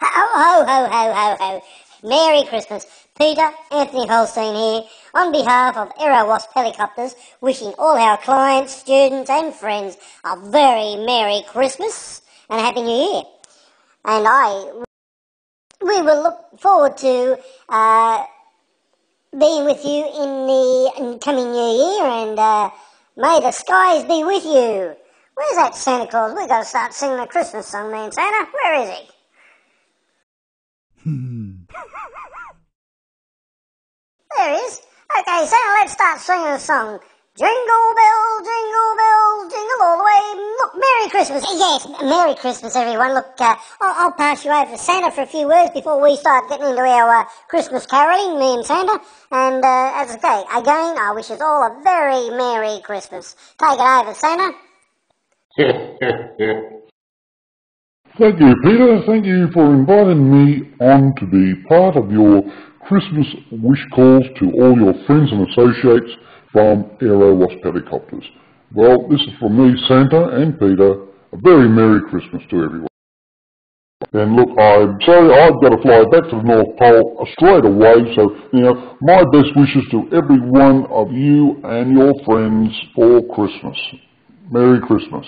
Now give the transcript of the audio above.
Ho, ho, ho, ho, ho, ho. Merry Christmas. Peter Anthony Holstein here, on behalf of Aero Wasp Helicopters, wishing all our clients, students and friends a very Merry Christmas and a Happy New Year. And I, we will look forward to uh, being with you in the coming New Year and uh, may the skies be with you. Where's that Santa Claus? We've got to start singing a Christmas song, man, Santa. Where is he? There he is. Okay, Santa, let's start singing a song. Jingle bell, jingle bell, jingle all the way. Look, Merry Christmas. Yes, Merry Christmas, everyone. Look, uh, I'll, I'll, pass you over to Santa for a few words before we start getting into our uh, Christmas caroling, me and Santa. And uh, as I say, again, I wish us all a very Merry Christmas. Take it over, Santa. Thank you, Peter. Thank you for inviting me on to be part of your Christmas wish calls to all your friends and associates from Aero Wasp Helicopters. Well, this is from me, Santa and Peter. A very Merry Christmas to everyone. And look, I'm sorry I've got to fly back to the North Pole straight away, so, you know, my best wishes to every one of you and your friends for Christmas. Merry Christmas.